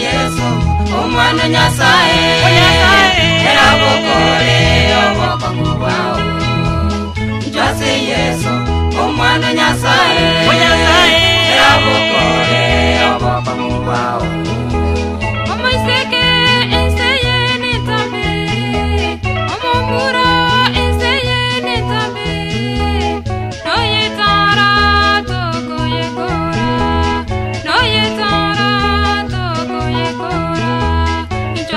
yesu umwana nyasaye erabukore oboko mubwawo njose yesu umwana nyasaye erabukore oboko mubwawo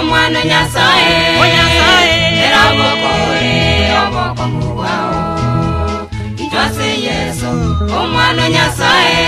omwana nyasaye erabokoe obokomugwao itwase yesu omwana nyasaye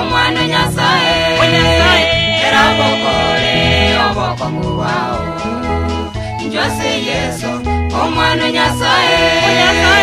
omwana nyasaye era obokole obokomu bwawo njosi yesu omwana nyasaye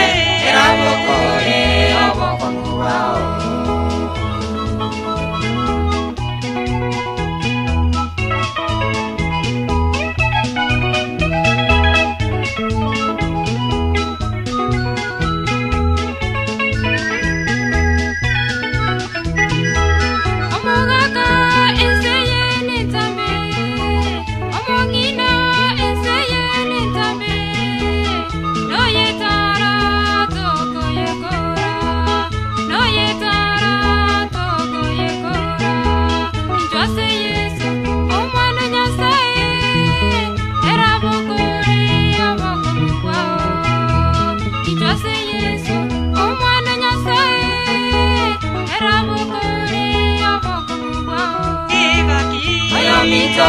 mito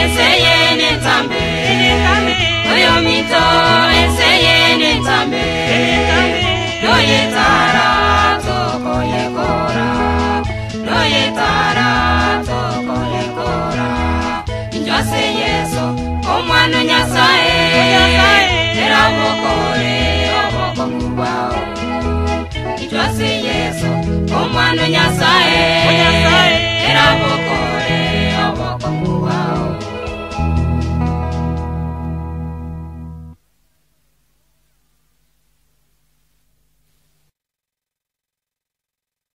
eseyene ntambe oyo mito eseyene ntambe doyetara